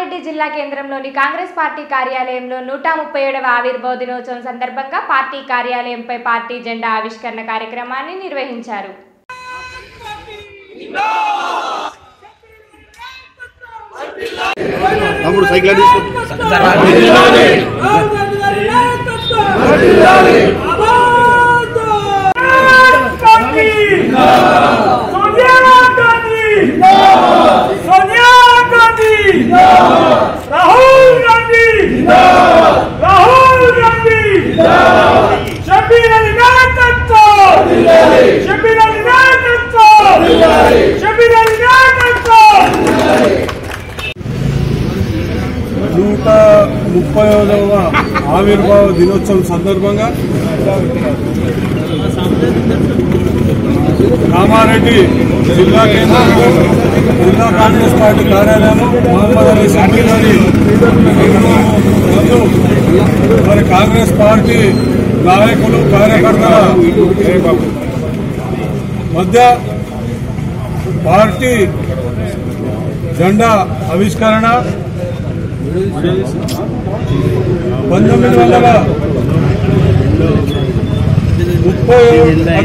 కామారెడ్డి జిల్లా కేంద్రంలోని కాంగ్రెస్ పార్టీ కార్యాలయంలో నూట ముప్పై ఏడవ ఆవిర్భావ దినోత్సవం సందర్భంగా పార్టీ కార్యాలయంపై పార్టీ జెండా ఆవిష్కరణ కార్యక్రమాన్ని నిర్వహించారు. సైకిల్ నూట ముప్పై ఐదవ ఆవిర్భావ దినోత్సవం సందర్భంగా కామారెడ్డి జిల్లా కేంద్రంలో జిల్లా కాంగ్రెస్ పార్టీ కార్యాలయం మహమ్మద్ అలీ షమీర్ మరి కాంగ్రెస్ పార్టీ నాయకులు కార్యకర్తల మధ్య పార్టీ జెండా ఆవిష్కరణ పంతొమ్మిది వందల ముప్పై